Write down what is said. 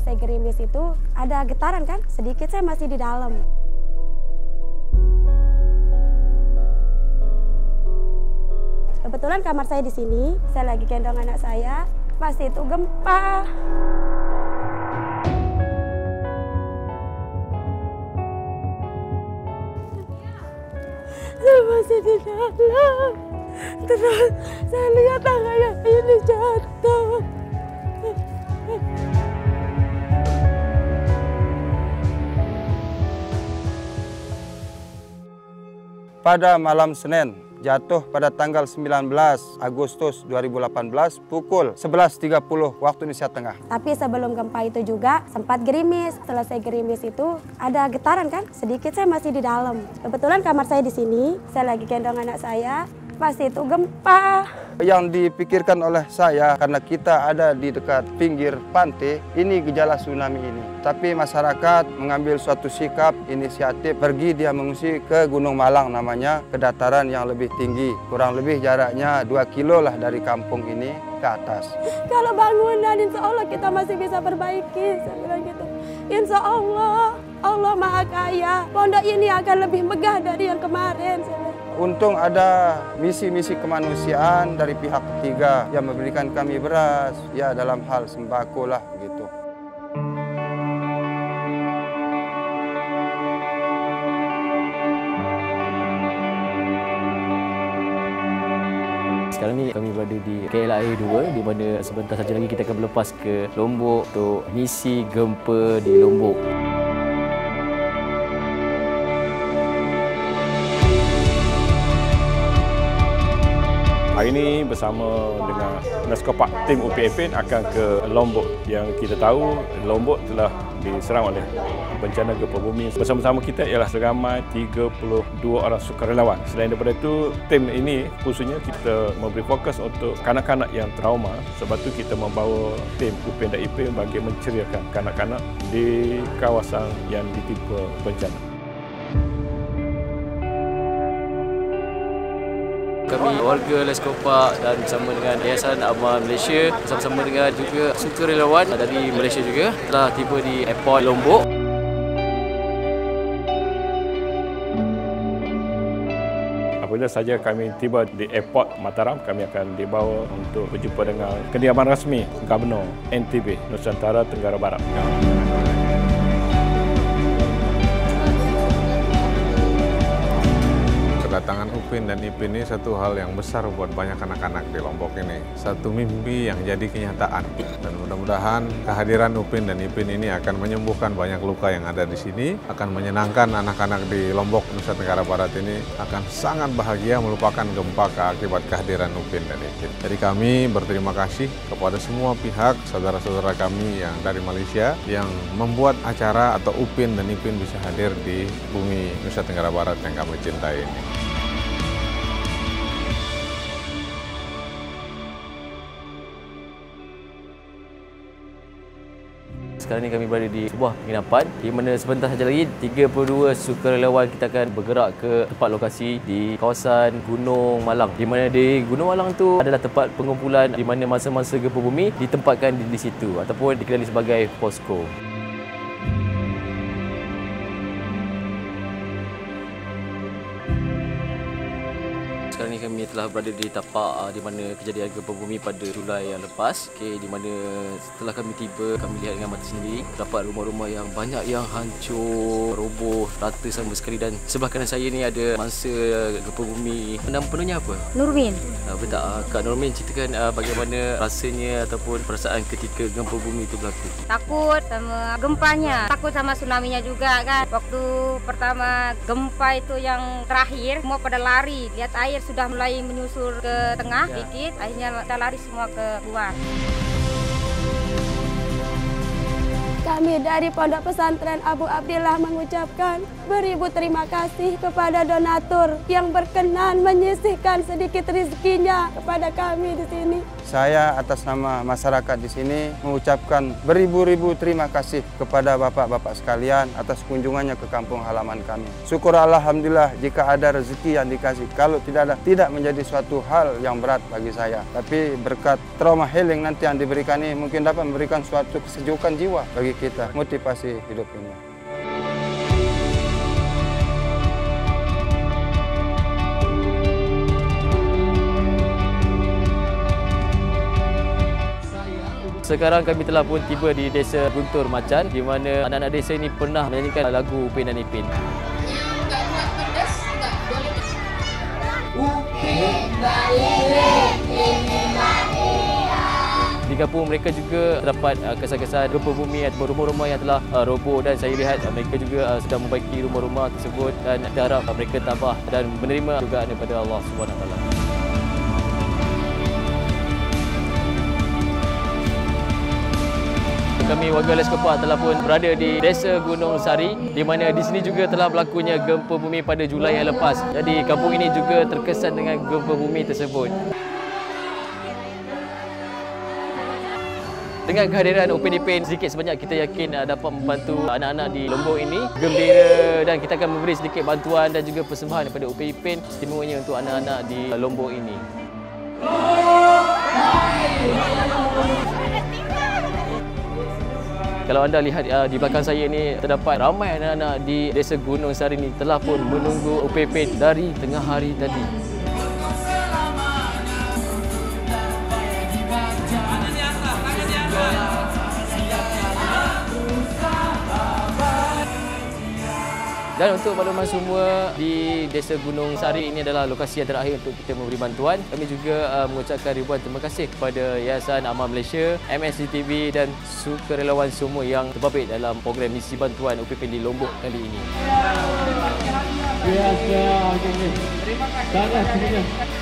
selesai gerimis itu ada getaran kan? Sedikit saya masih di dalam. Kebetulan kamar saya di sini, saya lagi gendong anak saya, pasti itu gempa. Saya masih di dalam. Terus saya lihat tangga yang ini jatuh. Pada malam Senin, jatuh pada tanggal 19 Agustus 2018 pukul 11.30 waktu Indonesia Tengah. Tapi sebelum gempa itu juga sempat gerimis. Selesai gerimis itu ada getaran kan? Sedikit saya masih di dalam. Kebetulan kamar saya di sini, saya lagi gendong anak saya, pasti itu gempa. Yang dipikirkan oleh saya karena kita ada di dekat pinggir pantai, ini gejala tsunami ini. Tapi masyarakat mengambil suatu sikap inisiatif pergi dia mengungsi ke Gunung Malang namanya ke dataran yang lebih tinggi. Kurang lebih jaraknya 2 kilo lah dari kampung ini ke atas. Kalau bangunan insya Allah kita masih bisa perbaiki, saya bilang gitu. Insya Allah, Allah Maha Kaya. Pondok ini akan lebih megah dari yang kemarin. Saya. Untung ada misi-misi kemanusiaan dari pihak ketiga yang memberikan kami beras, ya dalam hal sembako lah begitu. Sekarang ni kami berada di KLIA 2 di mana sebentar saja lagi kita akan berlepas ke Lombok untuk misi gempa di Lombok. Hari ini bersama dengan Naskopak tim UPFN akan ke Lombok yang kita tahu Lombok telah diserang oleh bencana gempa bumi. Bersama-sama kita ialah seramai 32 orang sukarelawan. Selain daripada itu, tim ini khususnya kita memberi fokus untuk kanak-kanak yang trauma. Sebab itu kita membawa tim UPN dan bagi menceriakan kanak-kanak di kawasan yang ditimpa bencana. Kami warga Leskopak dan bersama dengan Yayasan Amal Malaysia bersama-sama dengan juga sukarelawan dari Malaysia juga telah tiba di airport Lombok. Apabila saja kami tiba di airport Mataram, kami akan dibawa untuk berjumpa dengan kediaman rasmi Gubernur NTB Nusantara Tenggara Barat. Kedatangan Upin dan Ipin ini satu hal yang besar buat banyak anak-anak di Lombok ini. Satu mimpi yang jadi kenyataan. Dan mudah-mudahan kehadiran Upin dan Ipin ini akan menyembuhkan banyak luka yang ada di sini, akan menyenangkan anak-anak di Lombok, Nusa Tenggara Barat ini, akan sangat bahagia melupakan gempa akibat kehadiran Upin dan Ipin. Jadi kami berterima kasih kepada semua pihak, saudara-saudara kami yang dari Malaysia, yang membuat acara atau Upin dan Ipin bisa hadir di bumi Nusa Tenggara Barat yang kami cintai ini. Sekarang ni kami berada di sebuah penginapan di mana sebentar saja lagi 32 sukarelawan kita akan bergerak ke tempat lokasi di kawasan Gunung Malang. Di mana di Gunung Malang tu adalah tempat pengumpulan di mana masa-masa gempa bumi ditempatkan di, di situ ataupun dikenali sebagai posko. Sekarang ni kami telah berada di tapak uh, di mana kejadian gempa bumi pada Julai yang lepas. Okey, di mana setelah kami tiba, kami lihat dengan mata sendiri terdapat rumah-rumah yang banyak yang hancur, roboh, rata sama sekali dan sebelah kanan saya ni ada mangsa gempa bumi. Nama penuhnya apa? Nurmin. Uh, betul uh, Kak Normin ceritakan uh, bagaimana rasanya ataupun perasaan ketika gempa bumi itu berlaku. Takut sama gempanya, takut sama tsunami-nya juga kan. Waktu pertama gempa itu yang terakhir, semua pada lari. Lihat air sudah mulai menyusur ke tengah Ya. dikit, akhirnya kita lari semua ke luar. Kami dari Pondok Pesantren Abu Abdillah mengucapkan beribu terima kasih kepada donatur yang berkenan menyisihkan sedikit rezekinya kepada kami di sini. Saya atas nama masyarakat di sini mengucapkan beribu-ribu terima kasih kepada bapak-bapak sekalian atas kunjungannya ke kampung halaman kami. Syukur Alhamdulillah jika ada rezeki yang dikasih. Kalau tidak ada, tidak menjadi suatu hal yang berat bagi saya. Tapi berkat trauma healing nanti yang diberikan ini mungkin dapat memberikan suatu kesejukan jiwa bagi kita, motivasi hidup ini. Sekarang kami telah pun tiba di Desa Guntur Macan di mana anak-anak desa ini pernah menyanyikan lagu Upin dan Ipin. Di kampung mereka juga terdapat uh, kesan-kesan gempa bumi atau rumah-rumah yang telah uh, roboh dan saya lihat uh, mereka juga sedang membaiki rumah-rumah tersebut dan harap mereka tabah dan menerima juga daripada Allah Subhanahu. Kami warga Leskopak telah pun berada di Desa Gunung Sari di mana di sini juga telah berlakunya gempa bumi pada Julai yang lepas. Jadi kampung ini juga terkesan dengan gempa bumi tersebut. Dengan kehadiran Upin Ipin, sedikit sebanyak kita yakin uh, dapat membantu anak-anak di Lombok ini gembira dan kita akan memberi sedikit bantuan dan juga persembahan daripada Upin Ipin istimewanya untuk anak-anak di Lombok ini. Kalau anda lihat uh, di belakang saya ini terdapat ramai anak-anak di Desa Gunung Sari ini telah pun menunggu UPP dari tengah hari tadi. Dan untuk makluman semua di Desa Gunung Sari ini adalah lokasi yang terakhir untuk kita memberi bantuan. Kami juga uh, mengucapkan ribuan terima kasih kepada Yayasan Amal Malaysia, MSCTV dan sukarelawan semua yang terbabit dalam program misi bantuan UPP di Lombok kali ini. Terima kasih. Terima kasih.